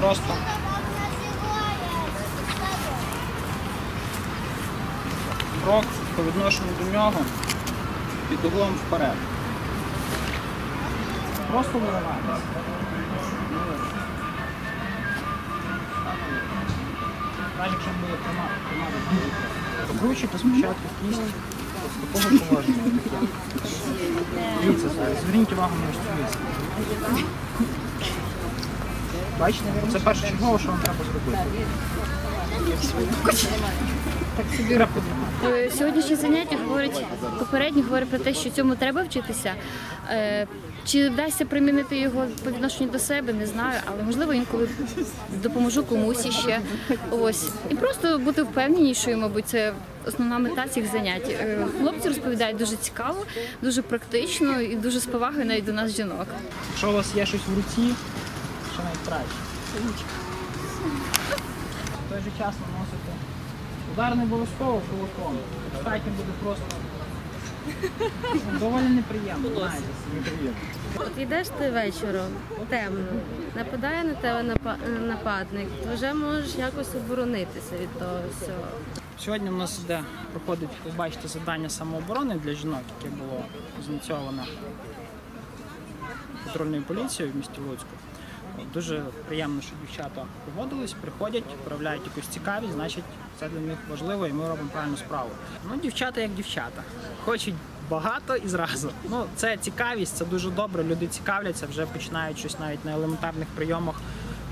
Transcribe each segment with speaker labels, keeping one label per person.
Speaker 1: просто крок по відношенню до нього під углом вперед. Просто вириватися. Навіть якщо буде тримати, тримати. Покручуйте спочатку кість такого. Дивіться зверніть увагу на ось цю. Бачите, це першочергово, що вам треба зробити.
Speaker 2: Е, Сьогоднішнє заняття говорить попередньо говорить про те, що цьому треба вчитися. Е, Чи вдасться примінити його по відношенню до себе, не знаю, але можливо інколи допоможу комусь іще. Ось і просто бути впевненішою, мабуть, це основна мета цих занять. Е, Хлопці розповідають дуже цікаво, дуже практично і дуже з повагою навіть до нас жінок.
Speaker 1: Якщо у вас є щось в руці, що навіть краще. В той же час наносите. Удар не обов'язково кулаком. Достатньо буде просто. Ну, Доволі неприємно, знаєте, неприємно.
Speaker 3: От йдеш ти вечором, темно, нападає на тебе напа- нападник, ти вже можеш якось оборонитися від того всього.
Speaker 1: Сьогодні у нас іде, проходить, ви бачите, завдання самооборони для жінок, яке було зініційовано патрульною поліцією в місті Луцьку. Дуже приємно, що дівчата погодились, приходять, проявляють якусь цікавість, значить це для них важливо і ми робимо правильну справу. Ну, дівчата як дівчата. Хочуть багато і зразу. Ну, це цікавість, це дуже добре. Люди цікавляться, вже починають щось навіть на елементарних прийомах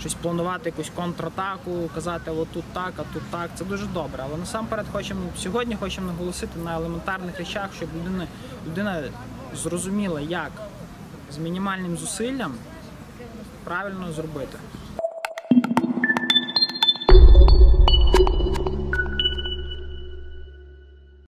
Speaker 1: щось планувати, якусь контратаку, казати от тут так, а тут так. Це дуже добре. Але насамперед хочемо сьогодні хочемо наголосити на елементарних речах, щоб людина, людина зрозуміла, як з мінімальним зусиллям правильно зробити.